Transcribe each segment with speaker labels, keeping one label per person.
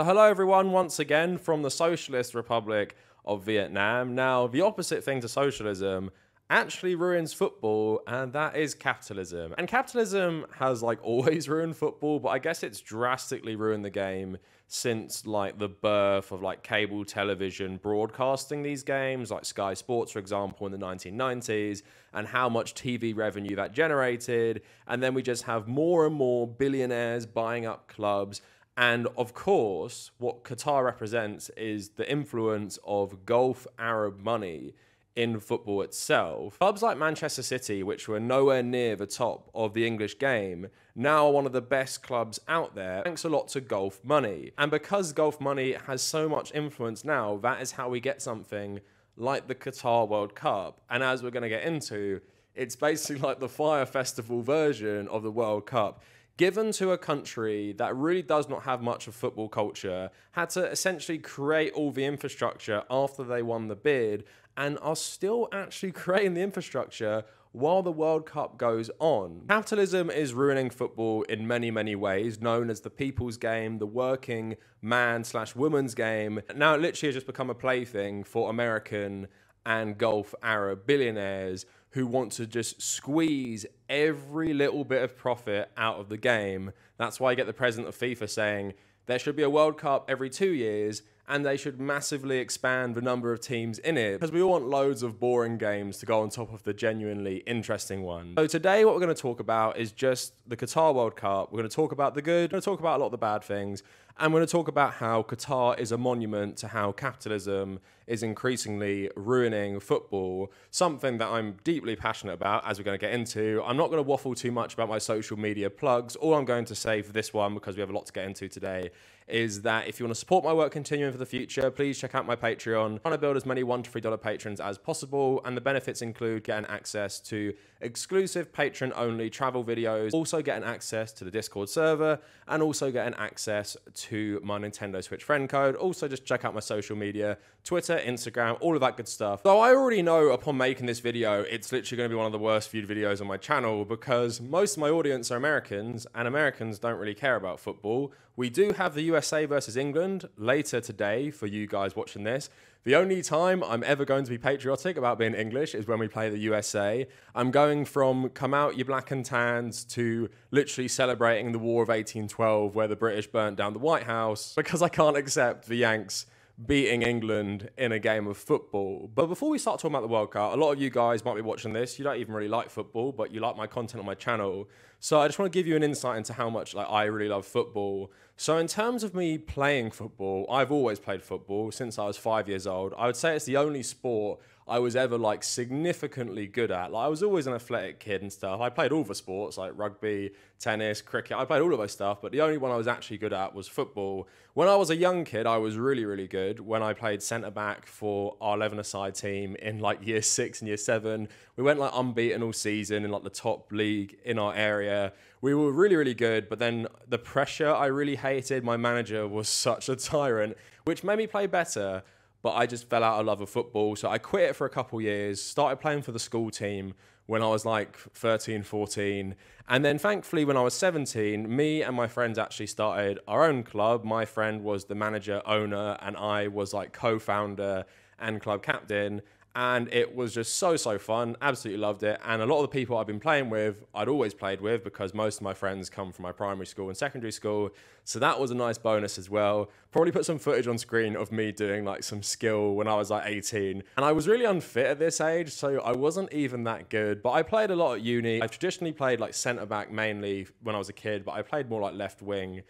Speaker 1: So, hello everyone, once again from the Socialist Republic of Vietnam. Now, the opposite thing to socialism actually ruins football, and that is capitalism. And capitalism has like always ruined football, but I guess it's drastically ruined the game since like the birth of like cable television broadcasting these games, like Sky Sports, for example, in the 1990s, and how much TV revenue that generated. And then we just have more and more billionaires buying up clubs. And of course, what Qatar represents is the influence of Gulf Arab money in football itself. Clubs like Manchester City, which were nowhere near the top of the English game, now are one of the best clubs out there, thanks a lot to Gulf Money. And because Gulf Money has so much influence now, that is how we get something like the Qatar World Cup. And as we're going to get into, it's basically like the Fyre Festival version of the World Cup given to a country that really does not have much of football culture, had to essentially create all the infrastructure after they won the bid and are still actually creating the infrastructure while the World Cup goes on. Capitalism is ruining football in many, many ways, known as the people's game, the working man slash woman's game. Now it literally has just become a plaything for American and Gulf Arab billionaires who want to just squeeze every little bit of profit out of the game. That's why you get the president of FIFA saying there should be a World Cup every two years and they should massively expand the number of teams in it because we all want loads of boring games to go on top of the genuinely interesting ones. So today what we're going to talk about is just the Qatar World Cup. We're going to talk about the good, we're going to talk about a lot of the bad things, and we're going to talk about how Qatar is a monument to how capitalism is increasingly ruining football, something that I'm deeply passionate about, as we're going to get into. I'm not going to waffle too much about my social media plugs. All I'm going to say for this one, because we have a lot to get into today, is that if you want to support my work continuing for the future, please check out my Patreon. I'm trying to build as many one to three dollar patrons as possible, and the benefits include getting access to exclusive patron only travel videos, also getting access to the Discord server, and also getting access to my Nintendo Switch friend code. Also, just check out my social media Twitter, Instagram, all of that good stuff. Though I already know upon making this video, it's literally going to be one of the worst viewed videos on my channel because most of my audience are Americans, and Americans don't really care about football. We do have the USA versus England later today for you guys watching this. The only time I'm ever going to be patriotic about being English is when we play the USA. I'm going from come out you black and tans to literally celebrating the War of 1812 where the British burnt down the White House because I can't accept the Yanks beating England in a game of football. But before we start talking about the World Cup, a lot of you guys might be watching this. You don't even really like football, but you like my content on my channel. So I just want to give you an insight into how much like I really love football. So in terms of me playing football, I've always played football since I was 5 years old. I would say it's the only sport I was ever like significantly good at. Like I was always an athletic kid and stuff. I played all the sports like rugby, tennis, cricket. I played all of those stuff, but the only one I was actually good at was football. When I was a young kid, I was really really good. When I played centre back for our 11-a-side team in like year 6 and year 7, we went like unbeaten all season in like the top league in our area. We were really really good, but then the pressure I really hated. My manager was such a tyrant, which made me play better but I just fell out of love of football. So I quit it for a couple years, started playing for the school team when I was like 13, 14. And then thankfully, when I was 17, me and my friends actually started our own club. My friend was the manager, owner, and I was like co founder and club captain and it was just so so fun. Absolutely loved it. And a lot of the people i've been playing with i'd always played with because most of my friends come from my primary school and secondary school. So that was a nice bonus as well. Probably put some footage on screen of me doing like some skill when i was like 18 and i was really unfit at this age so i wasn't even that good. But i played a lot at uni. I've traditionally played like centre back mainly when i was a kid but i played more like left wing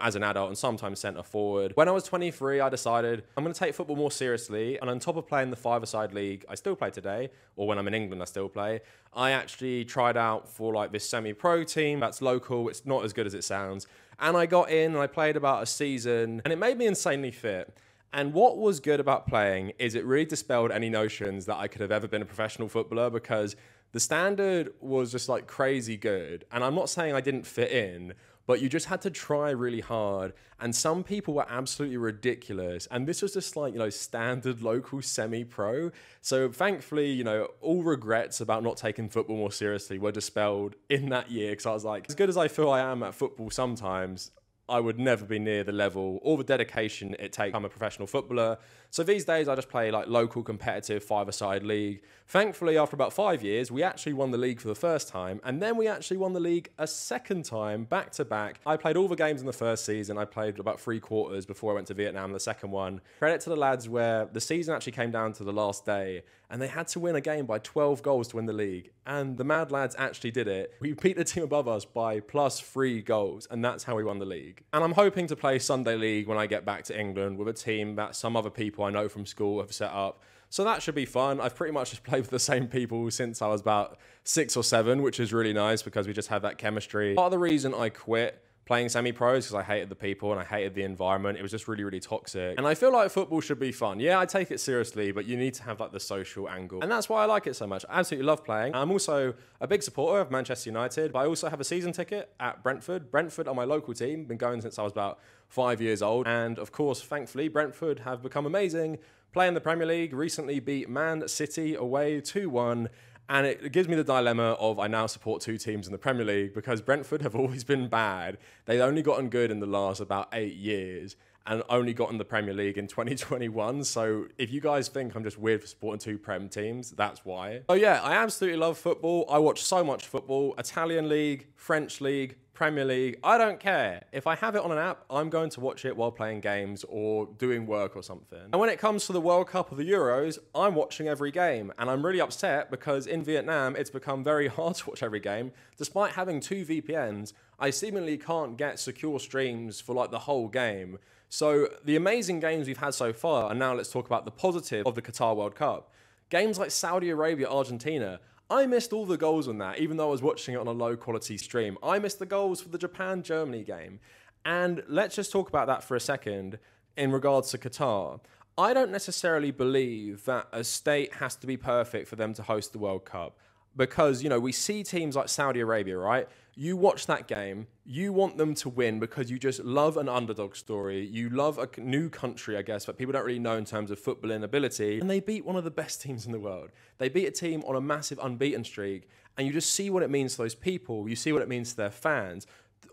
Speaker 1: as an adult and sometimes centre forward. When I was 23, I decided I'm going to take football more seriously. And on top of playing the five-a-side league, I still play today, or when I'm in England, I still play. I actually tried out for like this semi-pro team that's local. It's not as good as it sounds. And I got in and I played about a season, and it made me insanely fit. And what was good about playing is it really dispelled any notions that I could have ever been a professional footballer because the standard was just like crazy good. And I'm not saying I didn't fit in, but you just had to try really hard. And some people were absolutely ridiculous. And this was just like, you know, standard local semi pro. So thankfully, you know, all regrets about not taking football more seriously were dispelled in that year. Because I was like, as good as I feel I am at football sometimes, I would never be near the level or the dedication it takes. I'm a professional footballer. So these days I just play like local competitive five-a-side league. Thankfully, after about five years, we actually won the league for the first time, and then we actually won the league a second time, back to back. I played all the games in the first season. I played about three quarters before I went to Vietnam, the second one. Credit to the lads where the season actually came down to the last day, and they had to win a game by 12 goals to win the league. And the Mad Lads actually did it. We beat the team above us by plus three goals, and that's how we won the league. And I'm hoping to play Sunday League when I get back to England with a team that some other people I know from school have set up. So that should be fun. I've pretty much just played with the same people since I was about six or seven, which is really nice because we just have that chemistry. Part of the reason I quit playing semi pros because I hated the people and I hated the environment. It was just really, really toxic. And I feel like football should be fun. Yeah, I take it seriously, but you need to have like the social angle. And that's why I like it so much. I absolutely love playing. I'm also a big supporter of Manchester United, but I also have a season ticket at Brentford. Brentford are my local team, been going since I was about five years old. And of course, thankfully, Brentford have become amazing. Play in the Premier League, recently beat Man City away 2 1 and it gives me the dilemma of I now support two teams in the Premier League because Brentford have always been bad. They've only gotten good in the last about eight years and only gotten the Premier League in 2021. So if you guys think I'm just weird for supporting two Prem teams, that's why. Oh yeah, I absolutely love football. I watch so much football. Italian League, French League, Premier League, I don't care. If I have it on an app, I'm going to watch it while playing games or doing work or something. And when it comes to the World Cup or the Euros, I'm watching every game. And I'm really upset because in Vietnam, it's become very hard to watch every game. Despite having two VPNs, I seemingly can't get secure streams for like the whole game. So the amazing games we've had so far, and now let's talk about the positive of the Qatar World Cup. Games like Saudi Arabia, Argentina, I missed all the goals on that, even though I was watching it on a low quality stream. I missed the goals for the Japan Germany game. And let's just talk about that for a second in regards to Qatar. I don't necessarily believe that a state has to be perfect for them to host the World Cup because, you know, we see teams like Saudi Arabia, right? You watch that game, you want them to win because you just love an underdog story. You love a new country, I guess, that people don't really know in terms of footballing ability. And they beat one of the best teams in the world. They beat a team on a massive unbeaten streak. And you just see what it means to those people. You see what it means to their fans.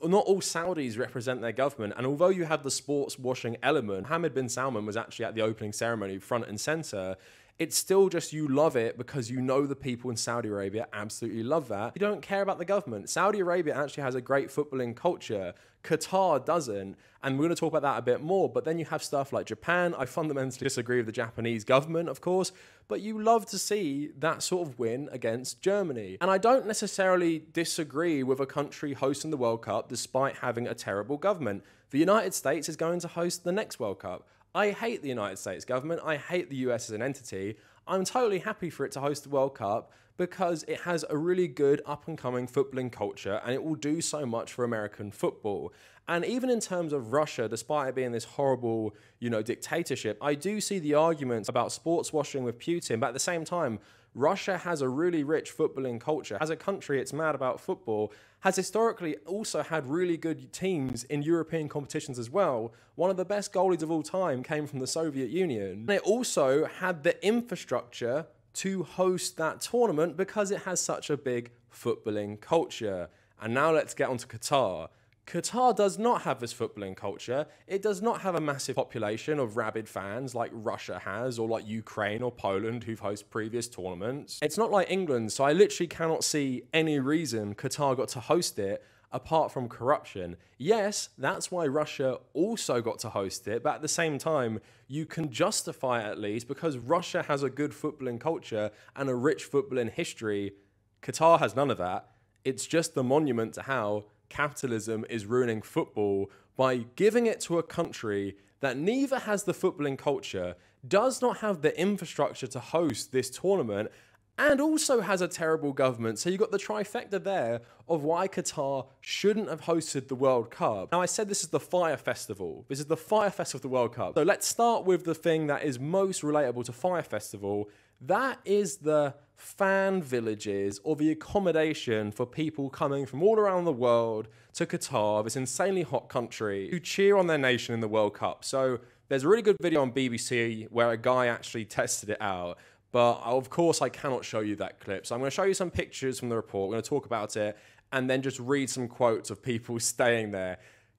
Speaker 1: Not all Saudis represent their government. And although you have the sports washing element, Mohammed bin Salman was actually at the opening ceremony front and center it's still just you love it because you know the people in Saudi Arabia absolutely love that. You don't care about the government. Saudi Arabia actually has a great footballing culture. Qatar doesn't. And we're going to talk about that a bit more. But then you have stuff like Japan. I fundamentally disagree with the Japanese government, of course, but you love to see that sort of win against Germany. And I don't necessarily disagree with a country hosting the World Cup despite having a terrible government. The United States is going to host the next World Cup. I hate the United States government. I hate the US as an entity. I'm totally happy for it to host the World Cup because it has a really good up and coming footballing culture and it will do so much for American football. And even in terms of Russia, despite it being this horrible, you know, dictatorship, I do see the arguments about sports washing with Putin, but at the same time, Russia has a really rich footballing culture. As a country, it's mad about football, has historically also had really good teams in European competitions as well. One of the best goalies of all time came from the Soviet Union. And it also had the infrastructure to host that tournament because it has such a big footballing culture. And now let's get on to Qatar. Qatar does not have this footballing culture. It does not have a massive population of rabid fans like Russia has, or like Ukraine or Poland who've hosted previous tournaments. It's not like England, so I literally cannot see any reason Qatar got to host it apart from corruption. Yes, that's why Russia also got to host it, but at the same time, you can justify at least because Russia has a good footballing culture and a rich footballing history. Qatar has none of that. It's just the monument to how capitalism is ruining football by giving it to a country that neither has the footballing culture, does not have the infrastructure to host this tournament, and also has a terrible government. So you've got the trifecta there of why Qatar shouldn't have hosted the World Cup. Now, I said this is the Fyre Festival. This is the Fyre Festival of the World Cup. So let's start with the thing that is most relatable to Fyre Festival. That is the fan villages or the accommodation for people coming from all around the world to Qatar, this insanely hot country, who cheer on their nation in the World Cup. So there's a really good video on BBC where a guy actually tested it out. But of course, I cannot show you that clip. So I'm going to show you some pictures from the report. We're going to talk about it and then just read some quotes of people staying there.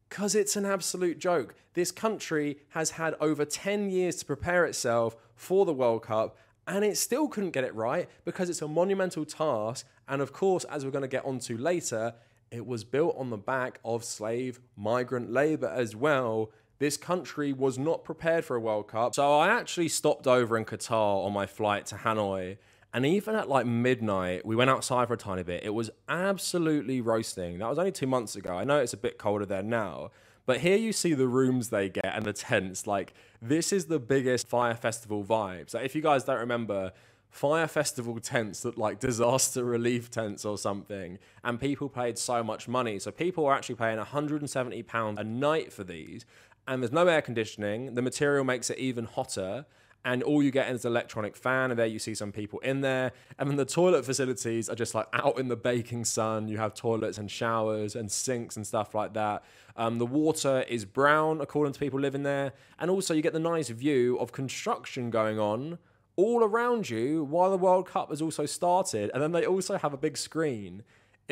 Speaker 1: Because it's an absolute joke. This country has had over 10 years to prepare itself for the World Cup, and it still couldn't get it right because it's a monumental task. And of course, as we're going to get onto later, it was built on the back of slave migrant labor as well. This country was not prepared for a World Cup. So I actually stopped over in Qatar on my flight to Hanoi. And even at like midnight, we went outside for a tiny bit. It was absolutely roasting. That was only two months ago. I know it's a bit colder there now. But here you see the rooms they get and the tents. Like, this is the biggest Fyre Festival vibes. So if you guys don't remember, Fyre Festival tents look like disaster relief tents or something, and people paid so much money. So people are actually paying 170 pounds a night for these, and there's no air conditioning. The material makes it even hotter, and all you get is an electronic fan, and there you see some people in there. And then the toilet facilities are just like out in the baking sun. You have toilets and showers and sinks and stuff like that. Um, the water is brown, according to people living there, and also you get the nice view of construction going on all around you while the World Cup has also started. And then they also have a big screen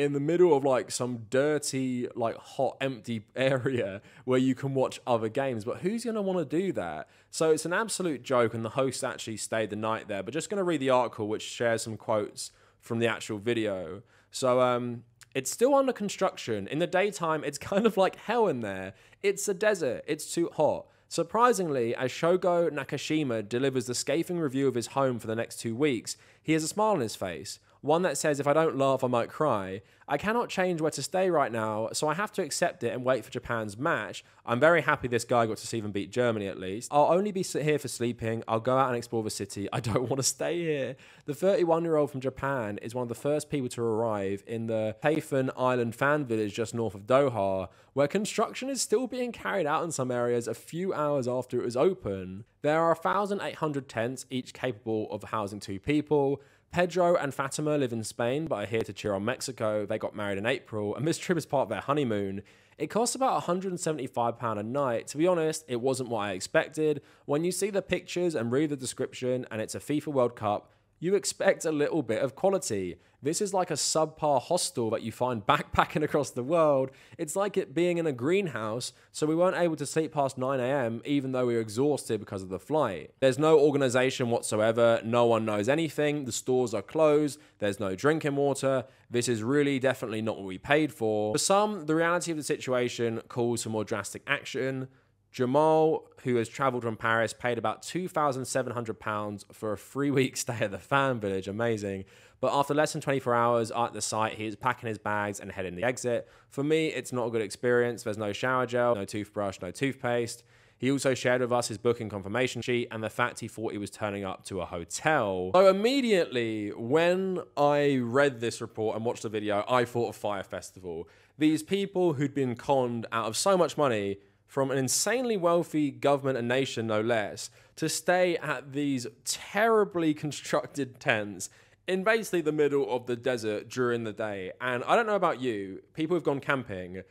Speaker 1: in the middle of like some dirty, like hot, empty area where you can watch other games. But who's going to want to do that? So it's an absolute joke. And the host actually stayed the night there. But just going to read the article, which shares some quotes from the actual video. So, um, it's still under construction. In the daytime, it's kind of like hell in there. It's a desert. It's too hot. Surprisingly, as Shogo Nakashima delivers the scathing review of his home for the next two weeks, he has a smile on his face one that says if I don't laugh, I might cry. I cannot change where to stay right now, so I have to accept it and wait for Japan's match. I'm very happy this guy got to see them beat Germany at least. I'll only be here for sleeping. I'll go out and explore the city. I don't want to stay here. The 31 year old from Japan is one of the first people to arrive in the Qetaifan Island fan village just north of Doha, where construction is still being carried out in some areas a few hours after it was open. There are 1,800 tents, each capable of housing two people. Pedro and Fatima live in Spain but are here to cheer on Mexico. They got married in April, and this trip is part of their honeymoon. It costs about £175 a night. To be honest, it wasn't what I expected. When you see the pictures and read the description, and it's a FIFA World Cup, you expect a little bit of quality. This is like a subpar hostel that you find backpacking across the world. It's like it being in a greenhouse, so we weren't able to sleep past 9 a.m., even though we were exhausted because of the flight. There's no organization whatsoever, no one knows anything, the stores are closed, there's no drinking water. This is really definitely not what we paid for. For some, the reality of the situation calls for more drastic action. Jamal, who has travelled from Paris, paid about £2,700 for a three week stay at the fan village. Amazing. But after less than 24 hours at the site, he is packing his bags and heading the exit. For me, it's not a good experience. There's no shower gel, no toothbrush, no toothpaste. He also shared with us his booking confirmation sheet and the fact he thought he was turning up to a hotel. So immediately, when I read this report and watched the video, I thought of Fyre Festival. These people who'd been conned out of so much money from an insanely wealthy government and nation, no less, to stay at these terribly constructed tents in basically the middle of the desert during the day. And I don't know about you, people have gone camping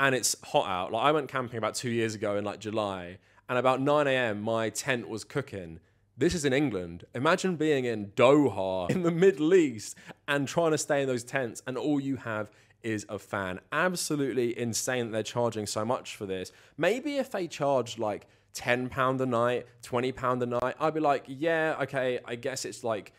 Speaker 1: and it's hot out. Like I went camping about two years ago in like July, and about 9 a.m., my tent was cooking. This is in England. Imagine being in Doha in the Middle East and trying to stay in those tents, and all you have is a fan. Absolutely insane that they're charging so much for this. Maybe if they charged like £10 a night, £20 a night, I'd be like, yeah, okay, I guess it's like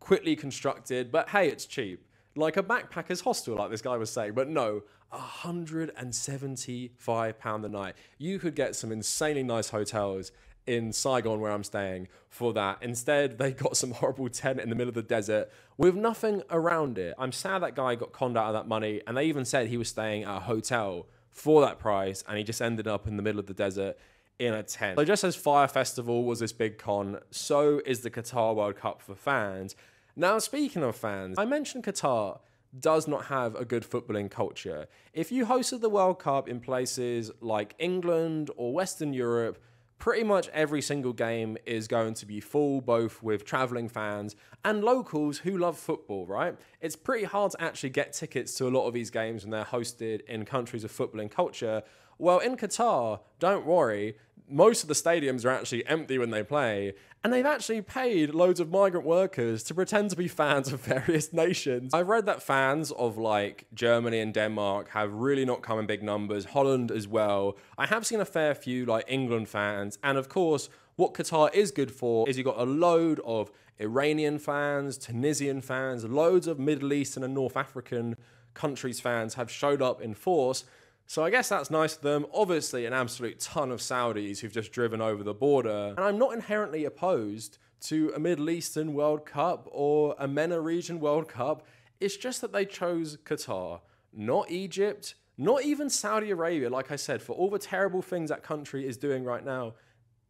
Speaker 1: quickly constructed, but hey, it's cheap. Like a backpacker's hostel, like this guy was saying. But no, £175 a night. You could get some insanely nice hotels in Saigon where I'm staying for that. Instead, they got some horrible tent in the middle of the desert with nothing around it. I'm sad that guy got conned out of that money, and they even said he was staying at a hotel for that price, and he just ended up in the middle of the desert in a tent. So just as Fyre Festival was this big con, so is the Qatar World Cup for fans. Now, speaking of fans, I mentioned Qatar does not have a good footballing culture. If you hosted the World Cup in places like England or Western Europe, pretty much every single game is going to be full, both with traveling fans and locals who love football, right? It's pretty hard to actually get tickets to a lot of these games when they're hosted in countries of footballing culture. Well, in Qatar, don't worry, most of the stadiums are actually empty when they play, and they've actually paid loads of migrant workers to pretend to be fans of various nations. I've read that fans of like Germany and Denmark have really not come in big numbers, Holland as well. I have seen a fair few like England fans, and of course, what Qatar is good for is you've got a load of Iranian fans, Tunisian fans, loads of Middle Eastern and North African countries fans have showed up in force so I guess that's nice of them. Obviously, an absolute ton of Saudis who've just driven over the border. And I'm not inherently opposed to a Middle Eastern World Cup or a MENA region World Cup. It's just that they chose Qatar, not Egypt, not even Saudi Arabia. Like I said, for all the terrible things that country is doing right now,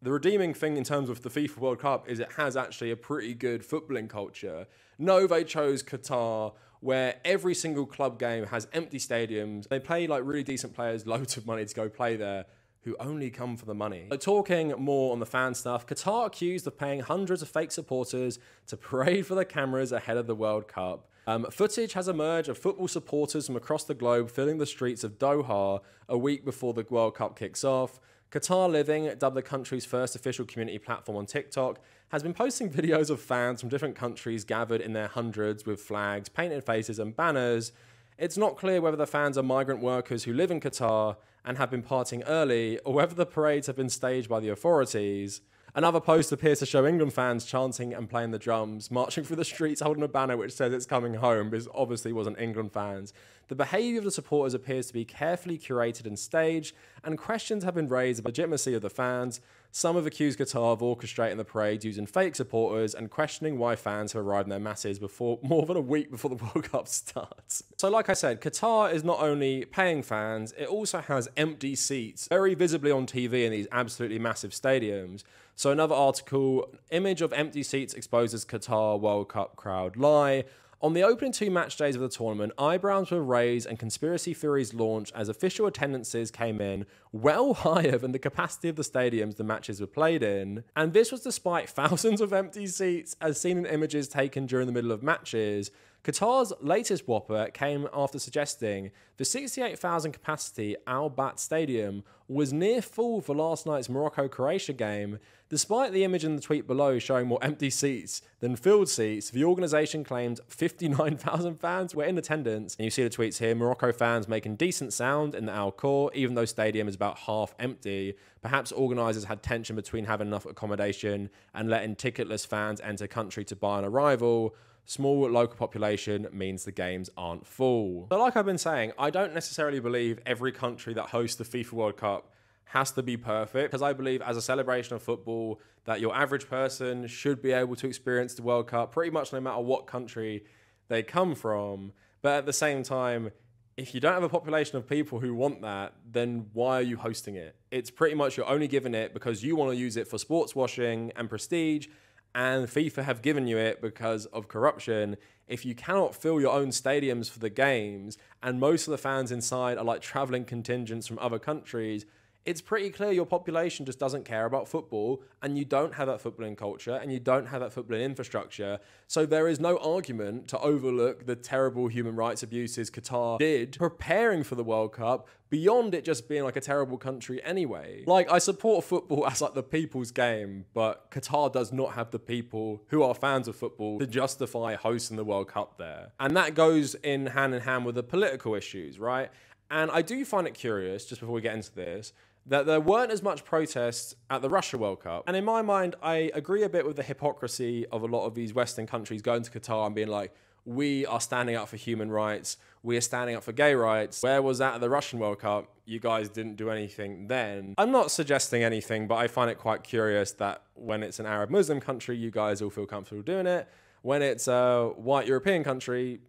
Speaker 1: the redeeming thing in terms of the FIFA World Cup is it has actually a pretty good footballing culture. No, they chose Qatar where every single club game has empty stadiums. They pay like really decent players loads of money to go play there who only come for the money. So talking more on the fan stuff, Qatar accused of paying hundreds of fake supporters to parade for the cameras ahead of the World Cup. Um, footage has emerged of football supporters from across the globe filling the streets of Doha a week before the World Cup kicks off. Qatar Living, dubbed the country's first official community platform on TikTok, has been posting videos of fans from different countries gathered in their hundreds with flags, painted faces, and banners. It's not clear whether the fans are migrant workers who live in Qatar and have been parting early, or whether the parades have been staged by the authorities. Another post appears to show England fans chanting and playing the drums, marching through the streets holding a banner which says it's coming home, but obviously wasn't England fans. The behaviour of the supporters appears to be carefully curated and staged, and questions have been raised about the legitimacy of the fans. Some have accused Qatar of orchestrating the parade using fake supporters and questioning why fans have arrived in their masses before more than a week before the World Cup starts. So, like I said, Qatar is not only paying fans, it also has empty seats very visibly on TV in these absolutely massive stadiums. So another article, image of empty seats exposes Qatar World Cup crowd lie. On the opening two match days of the tournament, eyebrows were raised and conspiracy theories launched as official attendances came in well higher than the capacity of the stadiums the matches were played in. And this was despite thousands of empty seats, as seen in images taken during the middle of matches. Qatar's latest whopper came after suggesting the 68,000 capacity Al Bayt Stadium was near full for last night's Morocco Croatia game. Despite the image in the tweet below showing more empty seats than filled seats, the organisation claimed 59,000 fans were in attendance. And you see the tweets here Morocco fans making decent sound in the Al Khor, even though stadium is about half empty. Perhaps organisers had tension between having enough accommodation and letting ticketless fans enter country to buy on arrival small local population means the games aren't full. But like I've been saying, I don't necessarily believe every country that hosts the FIFA World Cup has to be perfect because I believe as a celebration of football that your average person should be able to experience the World Cup pretty much no matter what country they come from. But at the same time, if you don't have a population of people who want that, then why are you hosting it? It's pretty much you're only giving it because you want to use it for sports washing and prestige and FIFA have given you it because of corruption. If you cannot fill your own stadiums for the games, and most of the fans inside are like traveling contingents from other countries, it's pretty clear your population just doesn't care about football and you don't have that footballing culture and you don't have that footballing infrastructure. So there is no argument to overlook the terrible human rights abuses Qatar did preparing for the World Cup beyond it just being like a terrible country anyway. Like I support football as like the people's game, but Qatar does not have the people who are fans of football to justify hosting the World Cup there. And that goes in hand in hand with the political issues, right? And I do find it curious, just before we get into this, that there weren't as much protests at the Russia World Cup. And in my mind, I agree a bit with the hypocrisy of a lot of these Western countries going to Qatar and being like, we are standing up for human rights. We are standing up for gay rights. Where was that at the Russian World Cup? You guys didn't do anything then. I'm not suggesting anything, but I find it quite curious that when it's an Arab Muslim country, you guys all feel comfortable doing it. When it's a white European country,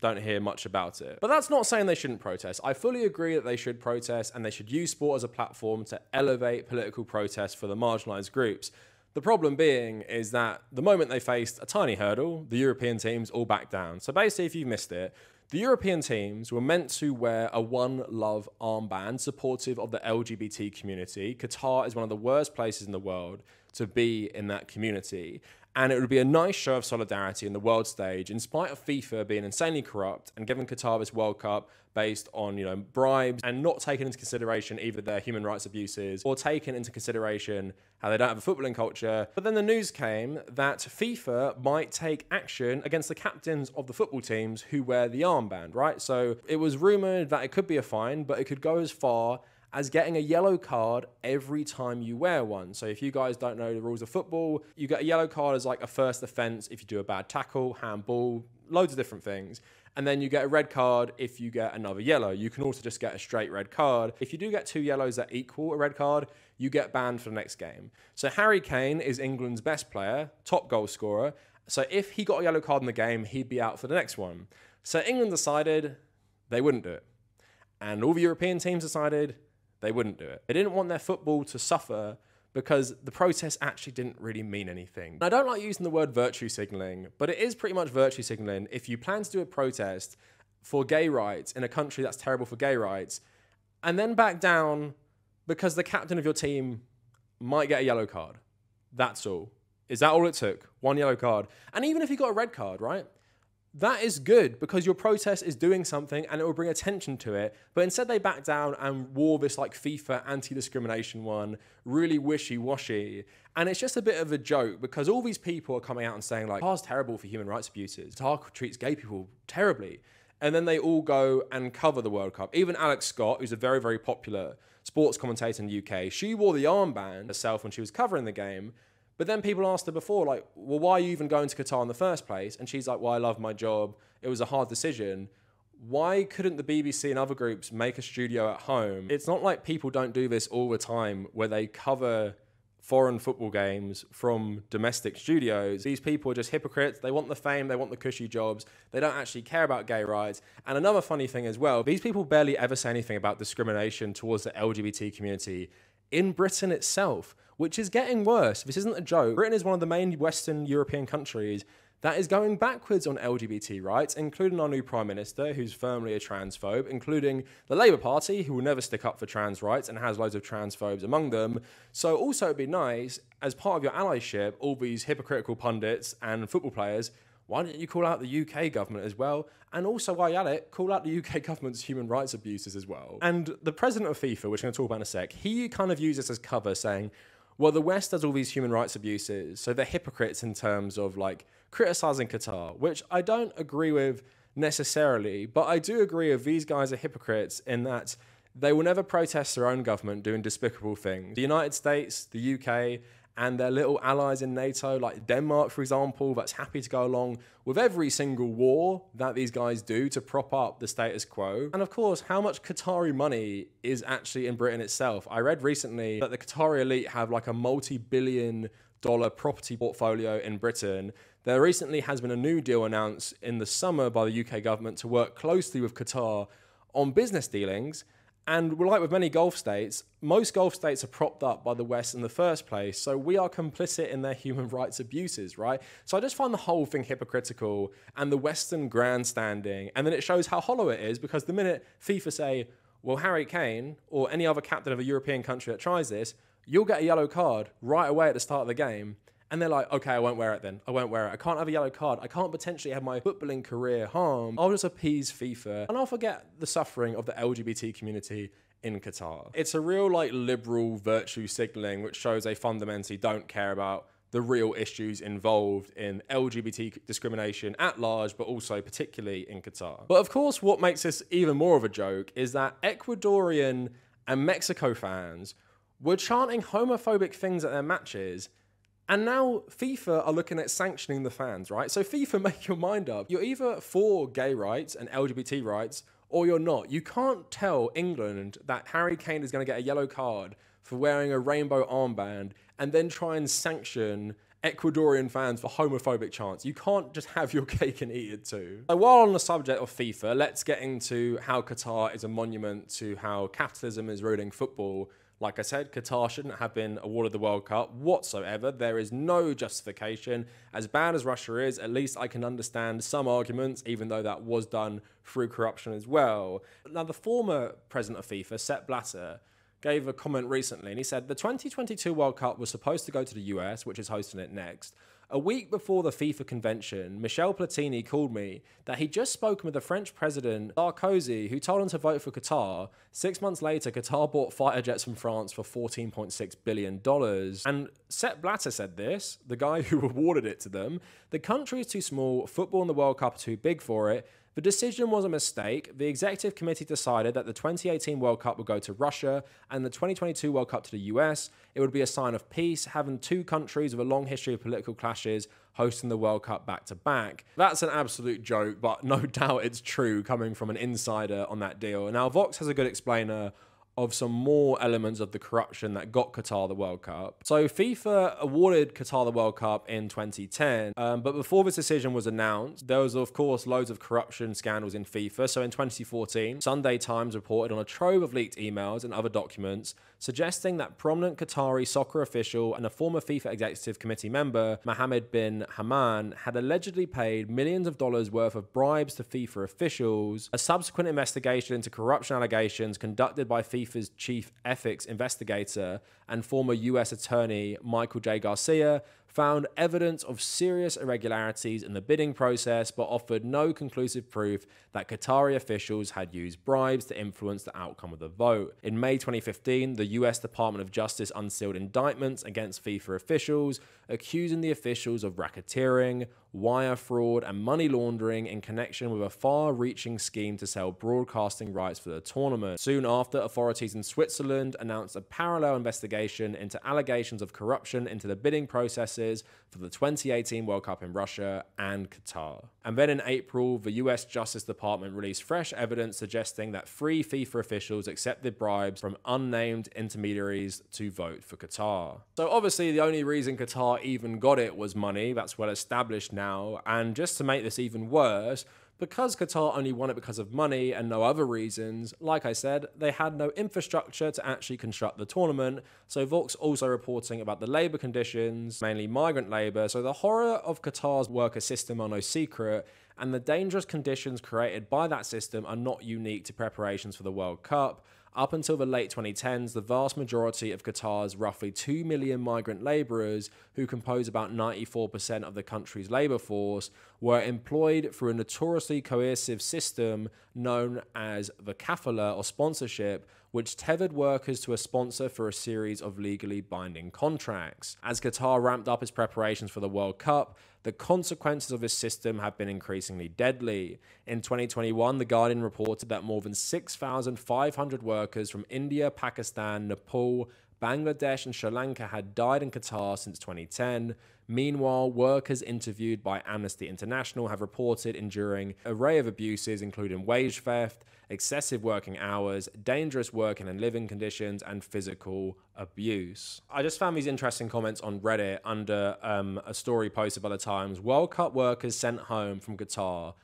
Speaker 1: don't hear much about it. But that's not saying they shouldn't protest. I fully agree that they should protest and they should use sport as a platform to elevate political protest for the marginalized groups. The problem being is that the moment they faced a tiny hurdle, the European teams all backed down. So basically, if you've missed it, the European teams were meant to wear a One Love armband supportive of the LGBT community. Qatar is one of the worst places in the world to be in that community. And it would be a nice show of solidarity in the world stage, in spite of FIFA being insanely corrupt and giving Qatar this World Cup based on you know bribes and not taking into consideration either their human rights abuses or taking into consideration how they don't have a footballing culture. But then the news came that FIFA might take action against the captains of the football teams who wear the armband, right? So it was rumored that it could be a fine, but it could go as far as getting a yellow card every time you wear one. So if you guys don't know the rules of football, you get a yellow card as like a first offense if you do a bad tackle, handball, loads of different things. And then you get a red card if you get another yellow. You can also just get a straight red card. If you do get two yellows that equal a red card, you get banned for the next game. So Harry Kane is England's best player, top goal scorer. So if he got a yellow card in the game, he'd be out for the next one. So England decided they wouldn't do it. And all the European teams decided they wouldn't do it. They didn't want their football to suffer because the protest actually didn't really mean anything. I don't like using the word virtue signaling, but it is pretty much virtue signaling if you plan to do a protest for gay rights in a country that's terrible for gay rights and then back down because the captain of your team might get a yellow card. That's all. Is that all it took? One yellow card. And even if he got a red card, right? That is good because your protest is doing something and it will bring attention to it. But instead, they back down and wore this like FIFA anti discrimination one, really wishy washy. And it's just a bit of a joke because all these people are coming out and saying, like, Qatar's terrible for human rights abuses. Qatar treats gay people terribly. And then they all go and cover the World Cup. Even Alex Scott, who's a very, very popular sports commentator in the UK, she wore the armband herself when she was covering the game. But then people asked her before, like, well, why are you even going to Qatar in the first place? And she's like, well, I love my job. It was a hard decision. Why couldn't the BBC and other groups make a studio at home? It's not like people don't do this all the time where they cover foreign football games from domestic studios. These people are just hypocrites. They want the fame, they want the cushy jobs. They don't actually care about gay rights. And another funny thing as well, these people barely ever say anything about discrimination towards the LGBT community in Britain itself, which is getting worse. This isn't a joke. Britain is one of the main Western European countries that is going backwards on LGBT rights, including our new Prime Minister, who's firmly a transphobe, including the Labour Party, who will never stick up for trans rights and has loads of transphobes among them. So, also, it'd be nice, as part of your allyship, all these hypocritical pundits and football players why don't you call out the UK government as well? And also, while you're at it, call out the UK government's human rights abuses as well. And the president of FIFA, which I'm going to talk about in a sec, he kind of uses as cover saying, well, the West does all these human rights abuses, so they're hypocrites in terms of like criticizing Qatar, which I don't agree with necessarily, but I do agree with these guys are hypocrites in that they will never protest their own government doing despicable things. The United States, the UK, and their little allies in NATO, like Denmark, for example, that's happy to go along with every single war that these guys do to prop up the status quo. And of course, how much Qatari money is actually in Britain itself. I read recently that the Qatari elite have like a multi billion dollar property portfolio in Britain. There recently has been a new deal announced in the summer by the UK government to work closely with Qatar on business dealings and like with many Gulf states, most Gulf states are propped up by the West in the first place. So we are complicit in their human rights abuses, right? So I just find the whole thing hypocritical and the Western grandstanding. And then it shows how hollow it is because the minute FIFA say, well, Harry Kane or any other captain of a European country that tries this, you'll get a yellow card right away at the start of the game. And they're like, okay, I won't wear it then. I won't wear it. I can't have a yellow card. I can't potentially have my footballing career harmed. I'll just appease FIFA and I'll forget the suffering of the LGBT community in Qatar. It's a real like liberal virtue signaling which shows they fundamentally don't care about the real issues involved in LGBT discrimination at large, but also particularly in Qatar. But of course, what makes this even more of a joke is that Ecuadorian and Mexico fans were chanting homophobic things at their matches and now FIFA are looking at sanctioning the fans, right? So FIFA, make your mind up. You're either for gay rights and LGBT rights, or you're not. You can't tell England that Harry Kane is going to get a yellow card for wearing a rainbow armband and then try and sanction Ecuadorian fans for homophobic chants. You can't just have your cake and eat it too. So while on the subject of FIFA, let's get into how Qatar is a monument to how capitalism is ruining football like I said, Qatar shouldn't have been awarded the World Cup whatsoever. There is no justification. As bad as Russia is, at least I can understand some arguments, even though that was done through corruption as well. Now, the former president of FIFA, Sepp Blatter, gave a comment recently and he said the 2022 World Cup was supposed to go to the US, which is hosting it next. A week before the FIFA convention, Michel Platini called me that he'd just spoken with the French president Sarkozy, who told him to vote for Qatar. Six months later, Qatar bought fighter jets from France for $14.6 billion. And Sepp Blatter said this, the guy who awarded it to them. The country is too small, football and the World Cup are too big for it. The decision was a mistake. The executive committee decided that the 2018 World Cup would go to Russia and the 2022 World Cup to the US. It would be a sign of peace, having two countries with a long history of political clashes hosting the World Cup back to back. That's an absolute joke, but no doubt it's true coming from an insider on that deal. Now, Vox has a good explainer of some more elements of the corruption that got Qatar the World Cup. So FIFA awarded Qatar the World Cup in 2010, um, but before this decision was announced, there was of course loads of corruption scandals in FIFA. So in 2014, Sunday Times reported on a trove of leaked emails and other documents suggesting that prominent Qatari soccer official and a former FIFA executive committee member, Mohammed bin Hammam, had allegedly paid millions of dollars worth of bribes to FIFA officials. A subsequent investigation into corruption allegations conducted by FIFA's chief ethics investigator and former US attorney Michael J. Garcia found evidence of serious irregularities in the bidding process but offered no conclusive proof that Qatari officials had used bribes to influence the outcome of the vote. In May 2015, the US Department of Justice unsealed indictments against FIFA officials, accusing the officials of racketeering, wire fraud, and money laundering in connection with a far reaching scheme to sell broadcasting rights for the tournament. Soon after, authorities in Switzerland announced a parallel investigation into allegations of corruption into the bidding processes for the 2018 World Cup in Russia and Qatar. And then in April, the US Justice Department released fresh evidence suggesting that three FIFA officials accepted bribes from unnamed intermediaries to vote for Qatar. So obviously, the only reason Qatar even got it was money. That's well established now. And just to make this even worse, because Qatar only won it because of money and no other reasons, like I said, they had no infrastructure to actually construct the tournament. So Vox also reporting about the labour conditions, mainly migrant labour. So the horror of Qatar's worker system are no secret, and the dangerous conditions created by that system are not unique to preparations for the World Cup. Up until the late 2010s, the vast majority of Qatar's roughly 2 million migrant labourers, who compose about 94% of the country's labour force, were employed through a notoriously coercive system known as the kafala or sponsorship, which tethered workers to a sponsor for a series of legally binding contracts. As Qatar ramped up its preparations for the World Cup, the consequences of this system have been increasingly deadly. In 2021, The Guardian reported that more than 6,500 workers from India, Pakistan, Nepal, Bangladesh, and Sri Lanka had died in Qatar since 2010. Meanwhile, workers interviewed by Amnesty International have reported enduring array of abuses, including wage theft, excessive working hours, dangerous working and living conditions, and physical abuse. I just found these interesting comments on Reddit under um, a story posted by the Times. World Cup workers sent home from Qatar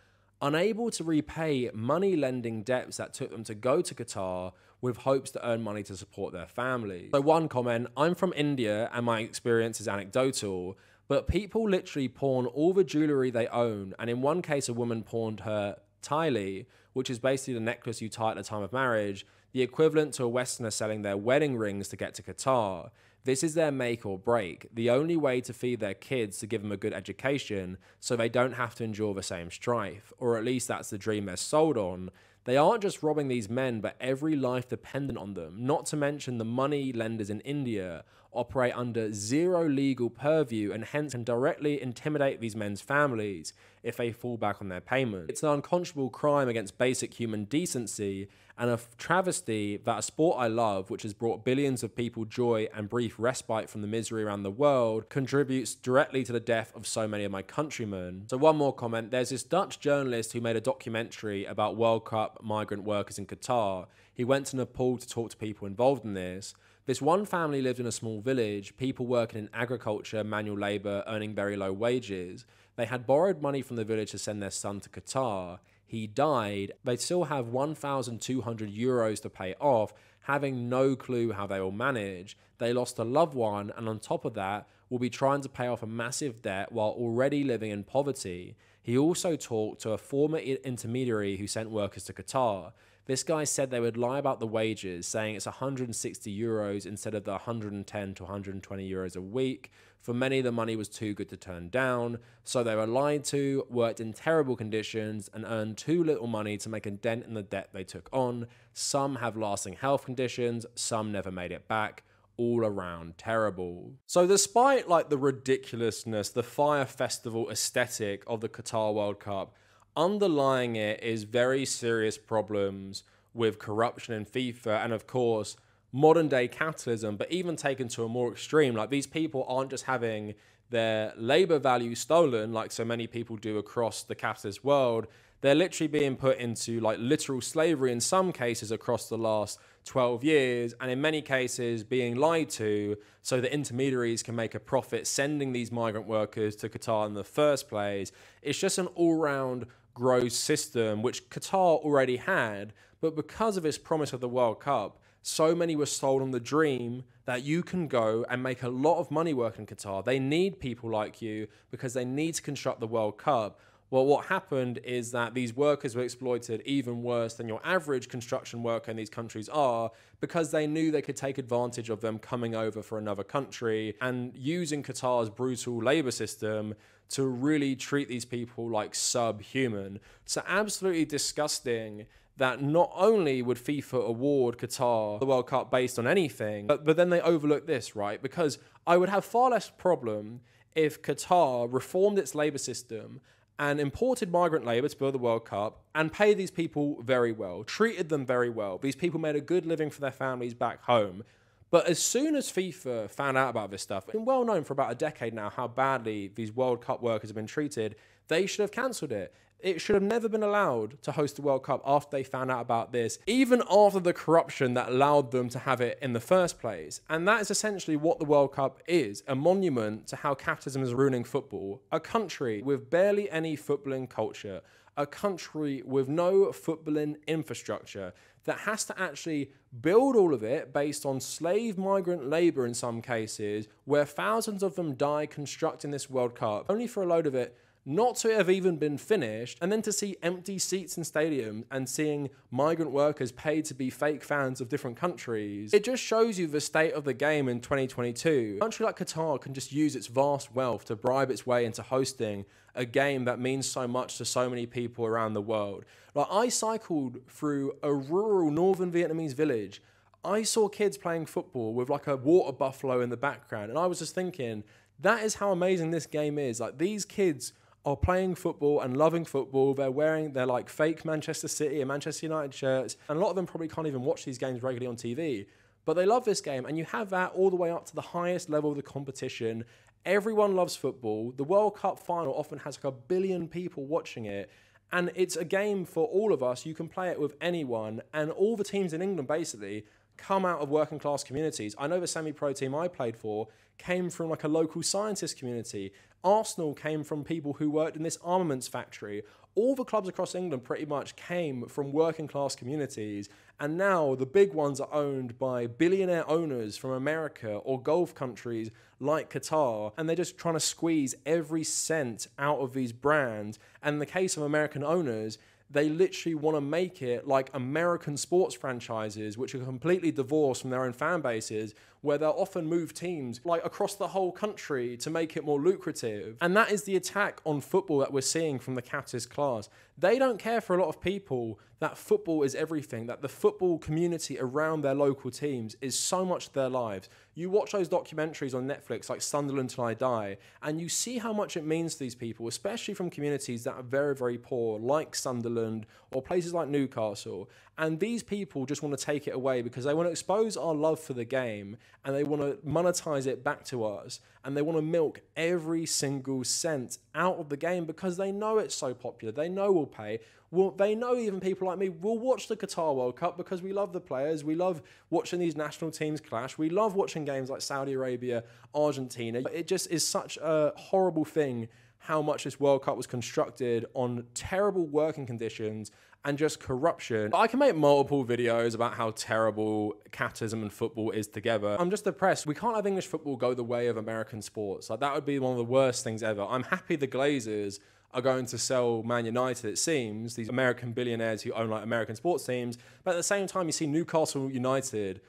Speaker 1: unable to repay money lending debts that took them to go to Qatar with hopes to earn money to support their families. So, one comment I'm from India and my experience is anecdotal, but people literally pawn all the jewelry they own. And in one case, a woman pawned her thali, which is basically the necklace you tie at the time of marriage, the equivalent to a Westerner selling their wedding rings to get to Qatar. This is their make or break, the only way to feed their kids to give them a good education so they don't have to endure the same strife, or at least that's the dream they're sold on. They aren't just robbing these men, but every life dependent on them, not to mention the money lenders in India operate under zero legal purview and hence can directly intimidate these men's families if they fall back on their payment. It's an unconscionable crime against basic human decency and a travesty that a sport I love, which has brought billions of people joy and brief respite from the misery around the world, contributes directly to the death of so many of my countrymen. So, one more comment there's this Dutch journalist who made a documentary about World Cup migrant workers in Qatar. He went to Nepal to talk to people involved in this. This one family lived in a small village, people working in agriculture, manual labour, earning very low wages. They had borrowed money from the village to send their son to Qatar. He died. They still have 1,200 euros to pay off, having no clue how they will manage. They lost a loved one, and on top of that, will be trying to pay off a massive debt while already living in poverty. He also talked to a former intermediary who sent workers to Qatar. This guy said they would lie about the wages, saying it's 160 euros instead of the 110 to 120 euros a week. For many, the money was too good to turn down, so they were lied to, worked in terrible conditions, and earned too little money to make a dent in the debt they took on. Some have lasting health conditions, some never made it back all around terrible. So despite like the ridiculousness, the fyre festival aesthetic of the Qatar World Cup, underlying it is very serious problems with corruption in FIFA and of course modern day capitalism, but even taken to a more extreme, like these people aren't just having their labor value stolen like so many people do across the capitalist world they're literally being put into like literal slavery in some cases across the last 12 years, and in many cases being lied to so that intermediaries can make a profit sending these migrant workers to Qatar in the first place. It's just an all round gross system which Qatar already had, but because of its promise of the World Cup, so many were sold on the dream that you can go and make a lot of money working in Qatar. They need people like you because they need to construct the World Cup. Well, what happened is that these workers were exploited even worse than your average construction worker in these countries are because they knew they could take advantage of them coming over for another country and using Qatar's brutal labor system to really treat these people like subhuman. So, absolutely disgusting that not only would FIFA award Qatar the World Cup based on anything, but, but then they overlook this, right? Because I would have far less problem if Qatar reformed its labor system and imported migrant labour to build the World Cup and paid these people very well, treated them very well. These people made a good living for their families back home. But as soon as FIFA found out about this stuff, it's been well known for about a decade now how badly these World Cup workers have been treated, they should have cancelled it. It should have never been allowed to host the World Cup after they found out about this, even after the corruption that allowed them to have it in the first place. And that is essentially what the World Cup is a monument to how capitalism is ruining football. A country with barely any footballing culture, a country with no footballing infrastructure that has to actually build all of it based on slave migrant labor in some cases, where thousands of them die constructing this World Cup, only for a load of it not to have even been finished, and then to see empty seats in stadiums and seeing migrant workers paid to be fake fans of different countries, it just shows you the state of the game in 2022. A country like Qatar can just use its vast wealth to bribe its way into hosting a game that means so much to so many people around the world. Like I cycled through a rural northern Vietnamese village. I saw kids playing football with like a water buffalo in the background, and I was just thinking, that is how amazing this game is. Like these kids are playing football and loving football. They're wearing their like fake Manchester City and Manchester United shirts, and a lot of them probably can't even watch these games regularly on TV. But they love this game, and you have that all the way up to the highest level of the competition. Everyone loves football. The World Cup final often has like a billion people watching it. And it's a game for all of us. You can play it with anyone. And all the teams in England basically come out of working class communities. I know the semi pro team I played for came from like a local scientist community. Arsenal came from people who worked in this armaments factory. All the clubs across England pretty much came from working class communities, and now the big ones are owned by billionaire owners from America or Gulf countries like Qatar, and they're just trying to squeeze every cent out of these brands. And in the case of American owners, they literally want to make it like American sports franchises, which are completely divorced from their own fan bases, where they'll often move teams like across the whole country to make it more lucrative. And that is the attack on football that we're seeing from the capitalist class. They don't care for a lot of people that football is everything, that the football community around their local teams is so much their lives. You watch those documentaries on Netflix, like Sunderland Till I Die, and you see how much it means to these people, especially from communities that are very, very poor, like Sunderland or places like Newcastle. And these people just want to take it away because they want to expose our love for the game and they want to monetize it back to us. And they want to milk every single cent out of the game because they know it's so popular. They know we'll pay. Well, they know even people like me will watch the Qatar World Cup because we love the players. We love watching these national teams clash. We love watching games like Saudi Arabia, Argentina. It just is such a horrible thing how much this World Cup was constructed on terrible working conditions and just corruption. I can make multiple videos about how terrible capitalism and football is together. I'm just depressed. We can't have English football go the way of American sports. Like that would be one of the worst things ever. I'm happy the Glazers are going to sell Man United, it seems, these American billionaires who own like American sports teams. But at the same time, you see Newcastle United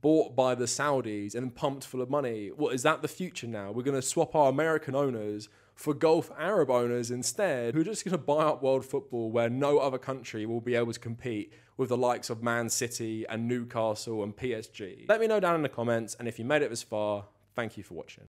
Speaker 1: bought by the Saudis and pumped full of money. What is that the future now? We're going to swap our American owners for Gulf Arab owners instead, who are just going to buy up world football where no other country will be able to compete with the likes of Man City and Newcastle and PSG. Let me know down in the comments, and if you made it this far, thank you for watching.